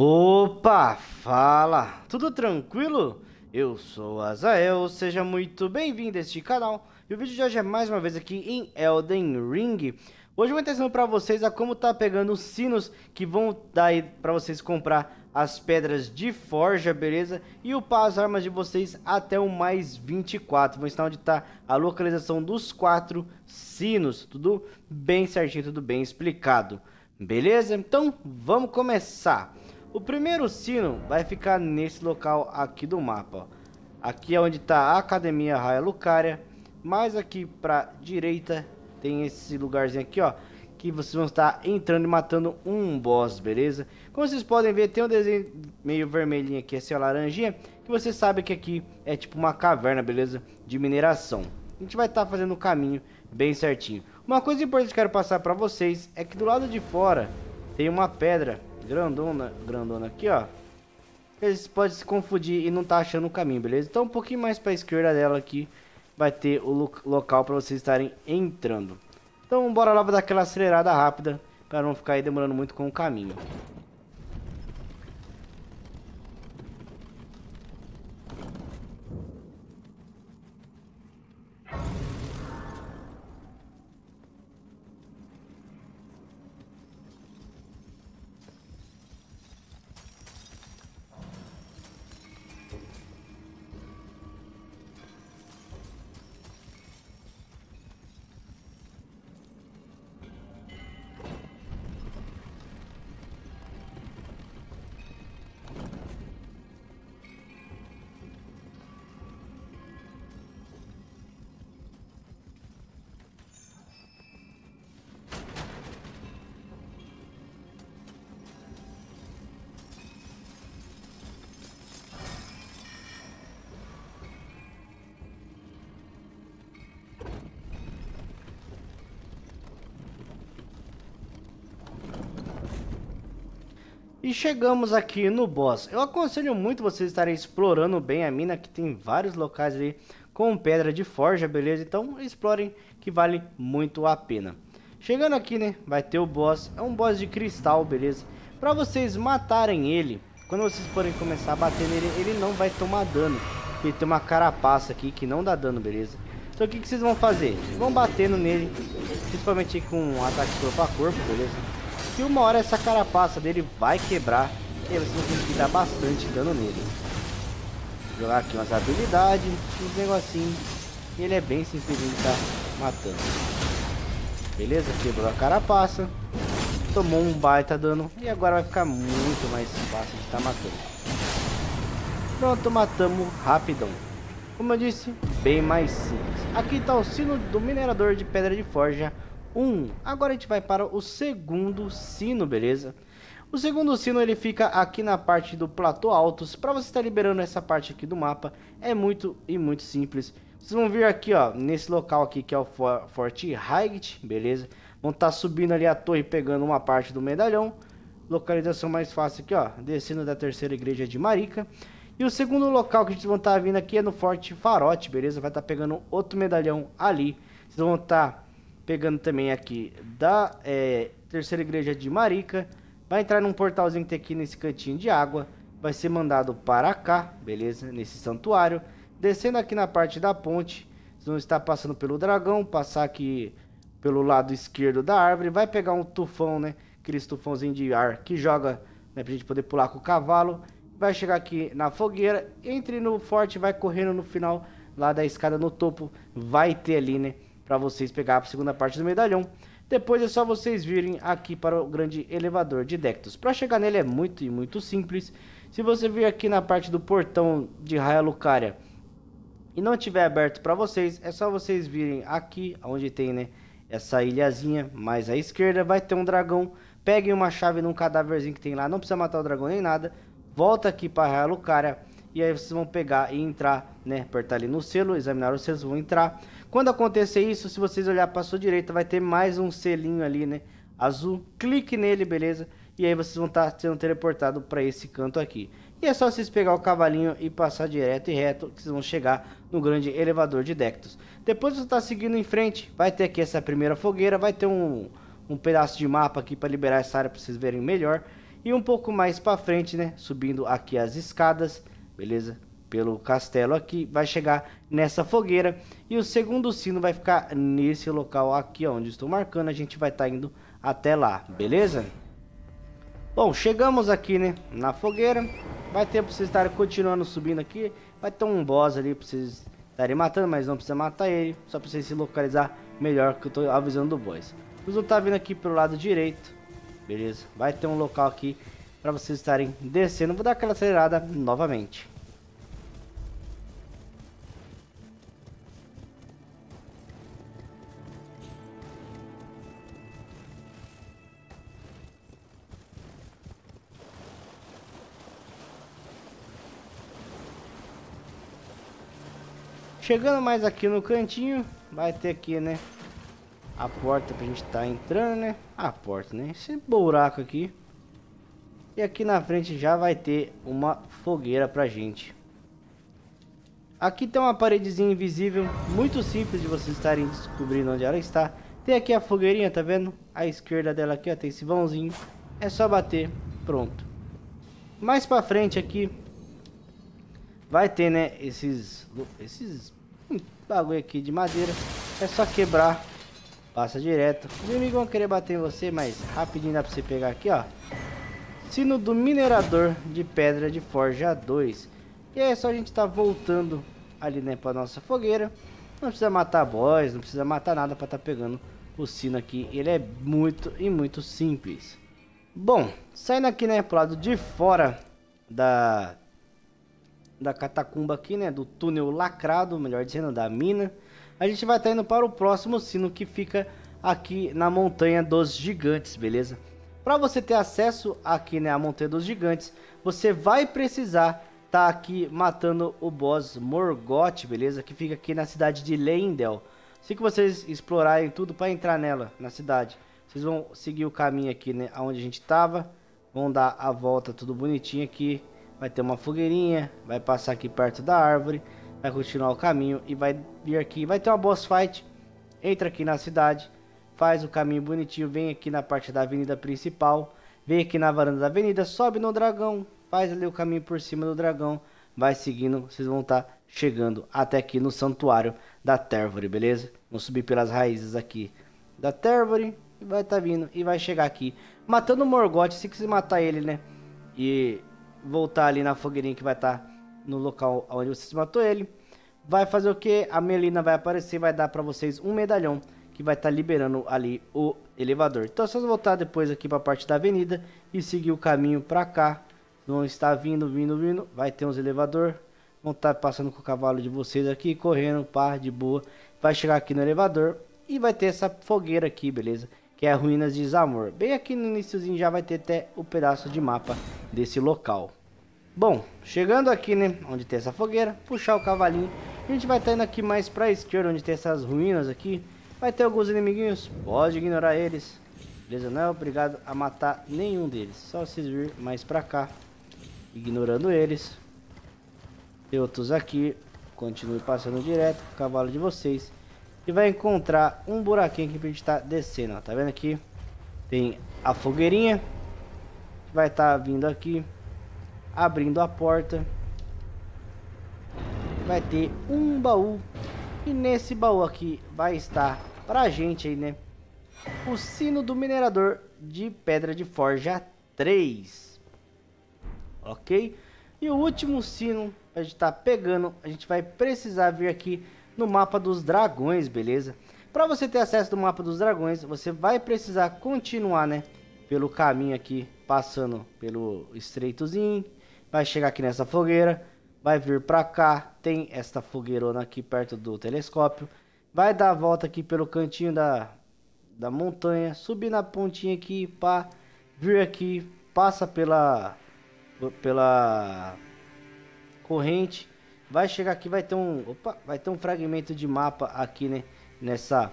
Opa, fala! Tudo tranquilo? Eu sou Azael, seja muito bem-vindo a este canal. E o vídeo de hoje é mais uma vez aqui em Elden Ring. Hoje eu vou ensinar para vocês a como tá pegando os sinos que vão dar aí para vocês comprar as pedras de forja, beleza? E upar as armas de vocês até o mais 24. Vou ensinar onde tá a localização dos quatro sinos. Tudo bem certinho, tudo bem explicado. Beleza? Então vamos começar. O primeiro sino vai ficar nesse local aqui do mapa. Aqui é onde está a Academia Raia Lucaria. Mais aqui para direita tem esse lugarzinho aqui, ó. Que vocês vão estar entrando e matando um boss, beleza? Como vocês podem ver, tem um desenho meio vermelhinho aqui, essa laranjinha. Que você sabe que aqui é tipo uma caverna, beleza? De mineração. A gente vai estar tá fazendo o caminho bem certinho. Uma coisa importante que eu quero passar para vocês é que do lado de fora tem uma pedra grandona, grandona aqui, ó. Eles podem se confundir e não tá achando o caminho, beleza? Então um pouquinho mais para a esquerda dela aqui vai ter o lo local para vocês estarem entrando. Então bora lá, vou dar aquela acelerada rápida para não ficar aí demorando muito com o caminho. E chegamos aqui no boss. Eu aconselho muito vocês estarem explorando bem a mina, que tem vários locais ali com pedra de forja, beleza? Então explorem que vale muito a pena. Chegando aqui, né, vai ter o boss. É um boss de cristal, beleza? Pra vocês matarem ele, quando vocês forem começar a bater nele, ele não vai tomar dano. Ele tem uma carapaça aqui que não dá dano, beleza? Então o que, que vocês vão fazer? Vão batendo nele, principalmente com um ataque corpo a corpo, beleza? Que uma hora essa carapaça dele vai quebrar e vocês vão conseguir dar bastante dano nele. Vou jogar aqui umas habilidades, uns negocinhos. E ele é bem simples de estar tá matando. Beleza? Quebrou a carapaça. Tomou um baita dano. E agora vai ficar muito mais fácil de estar tá matando. Pronto, matamos rapidão. Como eu disse, bem mais simples. Aqui está o sino do minerador de pedra de forja 1. Agora a gente vai para o segundo sino, beleza? O segundo sino ele fica aqui na parte do platô altos. Para você estar liberando essa parte aqui do mapa, é muito e muito simples. Vocês vão vir aqui, ó, nesse local aqui que é o Forte Height, beleza? Vão estar tá subindo ali a torre pegando uma parte do medalhão. Localização mais fácil aqui, ó, descendo da terceira igreja de Marica. E o segundo local que gente vão estar tá vindo aqui é no Forte Farote, beleza? Vai estar tá pegando outro medalhão ali. Vocês vão estar tá pegando também aqui da é, terceira igreja de Marica. Vai entrar num portalzinho que tem aqui nesse cantinho de água. Vai ser mandado para cá, beleza? Nesse santuário. Descendo aqui na parte da ponte. Vocês vão estar passando pelo dragão. Passar aqui pelo lado esquerdo da árvore. Vai pegar um tufão, né? Aquele tufãozinho de ar que joga, né? Pra gente poder pular com o cavalo. Vai chegar aqui na fogueira. Entre no forte, vai correndo no final lá da escada no topo. Vai ter ali, né? Para vocês pegar a segunda parte do medalhão. Depois é só vocês virem aqui para o grande elevador de Dectus. Para chegar nele é muito e muito simples. Se você vir aqui na parte do portão de Raia Lucaria e não tiver aberto para vocês, é só vocês virem aqui, onde tem né, essa ilhazinha mais à esquerda, vai ter um dragão. Peguem uma chave num cadáverzinho que tem lá, não precisa matar o dragão nem nada. Volta aqui para Raia Lucaria e aí vocês vão pegar e entrar, né, apertar ali no selo, examinar os selos, vão entrar. Quando acontecer isso, se vocês olhar para sua direita, vai ter mais um selinho ali, né? Azul. Clique nele, beleza? E aí vocês vão estar tá sendo teleportados para esse canto aqui. E é só vocês pegar o cavalinho e passar direto e reto, que vocês vão chegar no grande elevador de Dectus. Depois você está seguindo em frente, vai ter aqui essa primeira fogueira, vai ter um, um pedaço de mapa aqui para liberar essa área para vocês verem melhor. E um pouco mais para frente, né, subindo aqui as escadas, beleza? Pelo castelo aqui, vai chegar nessa fogueira. E o segundo sino vai ficar nesse local aqui, onde estou marcando. A gente vai estar tá indo até lá, beleza? Bom, chegamos aqui, né, na fogueira. Vai ter para vocês estarem continuando subindo aqui. Vai ter um boss ali para vocês estarem matando, mas não precisa matar ele. Só para vocês se localizar melhor que eu estou avisando do boss. Vocês vão estar vindo aqui pelo lado direito. Beleza? Vai ter um local aqui para vocês estarem descendo. Vou dar aquela acelerada novamente. Chegando mais aqui no cantinho, vai ter aqui, né? A porta pra gente tá entrando, né? A porta, né? Esse buraco aqui. E aqui na frente já vai ter uma fogueira pra gente. Aqui tem uma paredezinha invisível, muito simples de vocês estarem descobrindo onde ela está. Tem aqui a fogueirinha, tá vendo? À esquerda dela aqui, ó, tem esse vãozinho. É só bater, pronto. Mais pra frente aqui, vai ter, né, esses, esses bagulho aqui de madeira. É só quebrar. Passa direto. Os inimigos vão querer bater em você, mas rapidinho dá pra você pegar aqui, ó. Sino do minerador de pedra de forja 2. E é só a gente tá voltando ali, né, pra nossa fogueira. Não precisa matar boss, não precisa matar nada pra tá pegando o sino aqui. Ele é muito e muito simples. Bom, saindo aqui, né, pro lado de fora da da catacumba aqui, né? Do túnel lacrado, melhor dizendo, da mina. A gente vai estar tá indo para o próximo sino que fica aqui na Montanha dos Gigantes, beleza? Para você ter acesso aqui, né, à Montanha dos Gigantes, você vai precisar estar tá aqui matando o boss Morgoth, beleza? Que fica aqui na cidade de Leyndell. Assim que vocês explorarem tudo para entrar nela, na cidade, vocês vão seguir o caminho aqui, né, aonde a gente estava. Vão dar a volta tudo bonitinho aqui vai ter uma fogueirinha, vai passar aqui perto da árvore, vai continuar o caminho e vai vir aqui, vai ter uma boss fight, entra aqui na cidade, faz o caminho bonitinho, vem aqui na parte da avenida principal, vem aqui na varanda da avenida, sobe no dragão, faz ali o caminho por cima do dragão, vai seguindo, vocês vão estar tá chegando até aqui no santuário da Tervore, beleza? Vamos subir pelas raízes aqui da Tervore, e vai estar tá vindo e vai chegar aqui, matando o Morgoth, se quiser matar ele, né? E voltar ali na fogueirinha que vai estar tá no local onde você matou ele. Vai fazer o que? A Melina vai aparecer, vai dar para vocês um medalhão que vai estar tá liberando ali o elevador. Então é só voltar depois aqui para a parte da avenida e seguir o caminho para cá. Vão estar vindo, vindo, vindo. Vai ter uns elevador. Vão estar tá passando com o cavalo de vocês aqui, correndo, pá, de boa. Vai chegar aqui no elevador e vai ter essa fogueira aqui, beleza? Que é Ruínas de Zamor. Bem aqui no iníciozinho já vai ter até o pedaço de mapa desse local. Bom, chegando aqui, né, onde tem essa fogueira, puxar o cavalinho. A gente vai estar indo aqui mais pra esquerda, onde tem essas ruínas aqui. Vai ter alguns inimiguinhos, pode ignorar eles. Beleza? Não é obrigado a matar nenhum deles. Só vocês vir mais pra cá, ignorando eles. Tem outros aqui, continue passando direto cavalo de vocês. E vai encontrar um buraquinho aqui pra gente tá descendo, ó. Tá vendo aqui? Tem a fogueirinha. Vai estar tá vindo aqui abrindo a porta. Vai ter um baú. E nesse baú aqui vai estar pra gente aí, né? O sino do minerador de pedra de forja 3. Ok? E o último sino a gente tá pegando, a gente vai precisar vir aqui no mapa dos dragões, beleza? Para você ter acesso do mapa dos dragões, você vai precisar continuar, né? Pelo caminho aqui, passando pelo estreitozinho, vai chegar aqui nessa fogueira, vai vir para cá, tem esta fogueirona aqui perto do telescópio, vai dar a volta aqui pelo cantinho da, da montanha, subir na pontinha aqui, pá, vir aqui, passa pela pela corrente, vai chegar aqui, vai ter um, opa, vai ter um fragmento de mapa aqui, né, nessa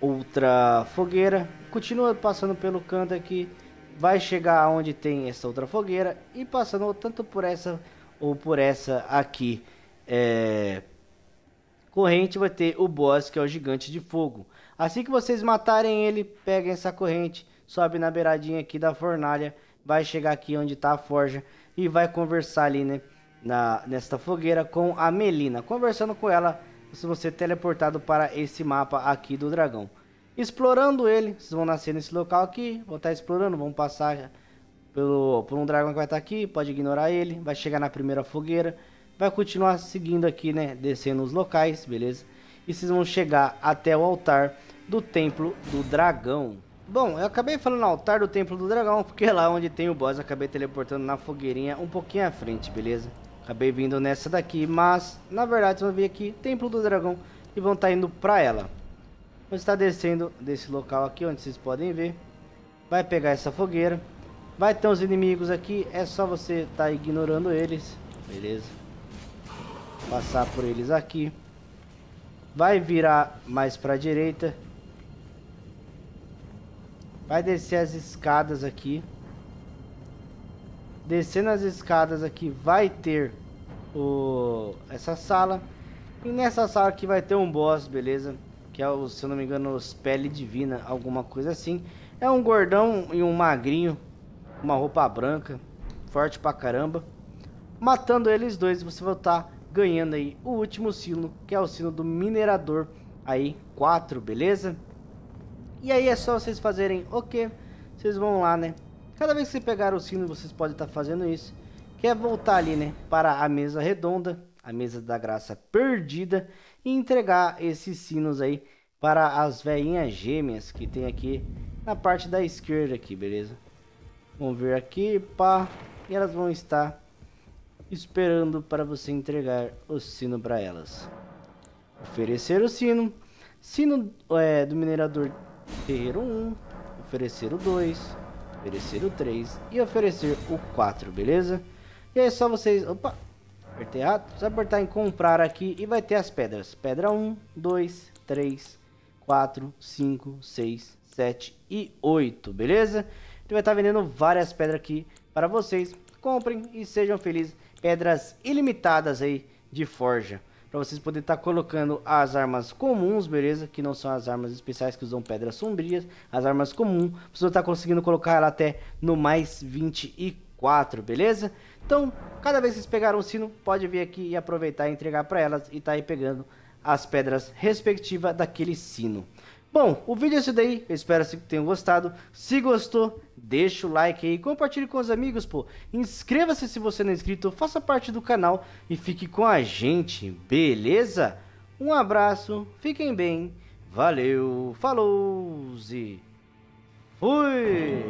outra fogueira, continua passando pelo canto aqui, vai chegar onde tem essa outra fogueira e passando tanto por essa ou por essa aqui é, corrente vai ter o boss que é o gigante de fogo. Assim que vocês matarem ele, peguem essa corrente, sobe na beiradinha aqui da fornalha vai chegar aqui onde está a forja e vai conversar ali, né? Na, nesta fogueira com a Melina. Conversando com ela, vocês vão ser teleportados para esse mapa aqui do dragão. Explorando ele, vocês vão nascer nesse local aqui, vão estar explorando, vão passar pelo, por um dragão que vai estar aqui, pode ignorar ele, vai chegar na primeira fogueira, vai continuar seguindo aqui, né, descendo os locais, beleza? E vocês vão chegar até o altar do templo do dragão. Bom, eu acabei falando altar do templo do dragão, porque é lá onde tem o boss, acabei teleportando na fogueirinha um pouquinho à frente, beleza? Acabei vindo nessa daqui, mas na verdade vocês vão vir aqui, templo do dragão, e vão estar tá indo pra ela. Vamos estar descendo desse local aqui, onde vocês podem ver. Vai pegar essa fogueira. Vai ter os inimigos aqui, é só você estar tá ignorando eles, beleza? Passar por eles aqui. Vai virar mais pra direita Vai descer as escadas aqui. Descendo as escadas aqui vai ter o essa sala. E nessa sala aqui vai ter um boss, beleza? Que é o, se eu não me engano, os pele divina, alguma coisa assim. É um gordão e um magrinho, uma roupa branca, forte pra caramba. Matando eles dois, você vai estar ganhando aí o último sino, que é o sino do minerador aí 4, beleza? E aí é só vocês fazerem o que? Vocês vão lá, né? Cada vez que você pegar o sino, vocês podem estar tá fazendo isso. Que é voltar ali, né? Para a mesa redonda, a mesa da graça perdida. E entregar esses sinos aí para as velhinhas gêmeas que tem aqui na parte da esquerda aqui, beleza? Vamos ver aqui, pá. E elas vão estar esperando para você entregar o sino para elas. Oferecer o sino. Sino é, do minerador ter o 1, oferecer o 2, oferecer o 3 e oferecer o 4, beleza? E aí é só vocês... Opa! Apertei errado. Só apertar em comprar aqui e vai ter as pedras. Pedra 1, 2, 3, 4, 5, 6, 7 e 8, beleza? Ele vai estar vendendo várias pedras aqui para vocês. Comprem e sejam felizes. Pedras ilimitadas aí de forja para vocês poderem estar colocando as armas comuns, beleza? Que não são as armas especiais que usam pedras sombrias, as armas comuns, você está conseguindo colocar ela até no mais 24, beleza? Então, cada vez que vocês pegaram o sino, pode vir aqui e aproveitar e entregar para elas e tá aí pegando as pedras respectivas daquele sino. Bom, o vídeo é esse daí, eu espero que tenham gostado. Se gostou, deixa o like aí, compartilhe com os amigos, pô. Inscreva-se se você não é inscrito, faça parte do canal e fique com a gente, beleza? Um abraço, fiquem bem, valeu, falou e fui!